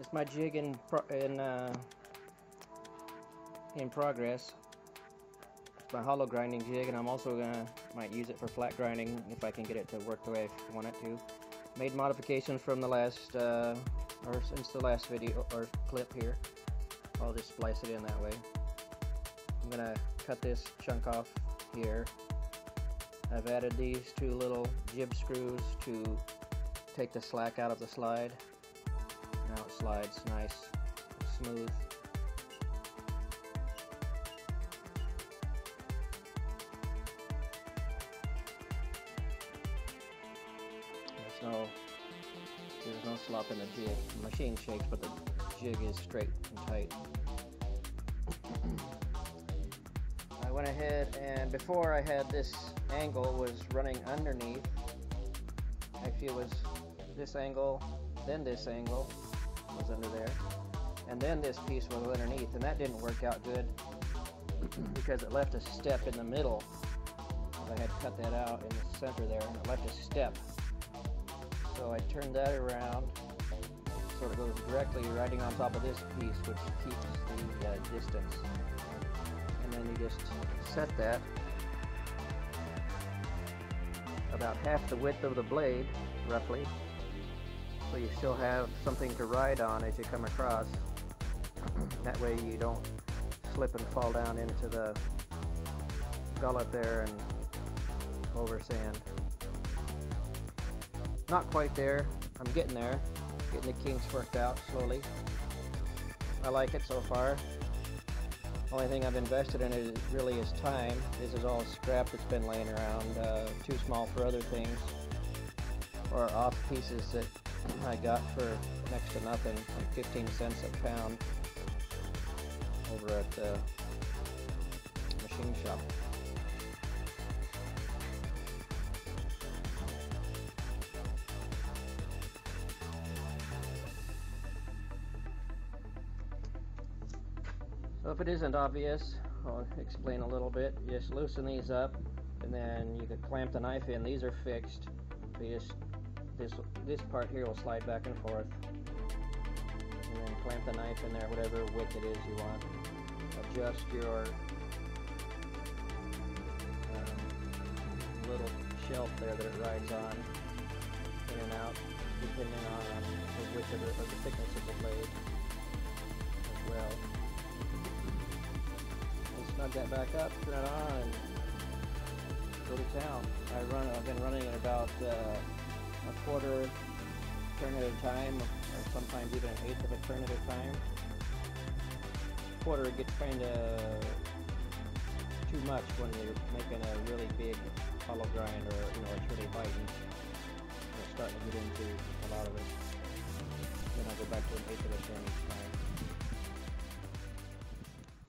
It's my jig in in uh, in progress. It's my hollow grinding jig, and I'm also gonna might use it for flat grinding if I can get it to work the way I want it to. Made modifications from the last uh, or since the last video or clip here. I'll just splice it in that way. I'm gonna cut this chunk off here. I've added these two little gib screws to take the slack out of the slide. Now it slides nice, smooth. There's no there's no slop in the jig. The machine shakes, but the jig is straight and tight. I went ahead and before I had this angle was running underneath. Actually, it was this angle, then this angle was under there, and then this piece was underneath, and that didn't work out good because it left a step in the middle. I had cut that out in the center there, and it left a step. So I turned that around so it goes directly riding on top of this piece, which keeps the uh, distance. And then you just set that about half the width of the blade, roughly, so you still have something to ride on as you come across. that way you don't slip and fall down into the gullet there and over sand. Not quite there. I'm getting there. Getting the kinks worked out slowly. I like it so far. Only thing I've invested in it really is time. This is all scrap that's been laying around. Uh, too small for other things. Or off pieces that I got for next to nothing, like 15 cents a pound over at the machine shop. So if it isn't obvious, I'll explain a little bit. You just loosen these up and then you can clamp the knife in. These are fixed. You just this this part here will slide back and forth. And then clamp the knife in there, whatever width it is you want. Adjust your um, little shelf there that it rides on in and out, depending on the width of the, or the thickness of the blade as well And snug that back up, turn it on, go to town. I run. I've been running at about uh, a quarter turn at a time, or sometimes even an eighth of a turn at a time. Quarter gets kind of too much when you're making a really big hollow grind, or you know it's really biting. You're starting to get into a lot of it. Then I'll go back to an eighth of a turn each time.